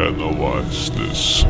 analyze this.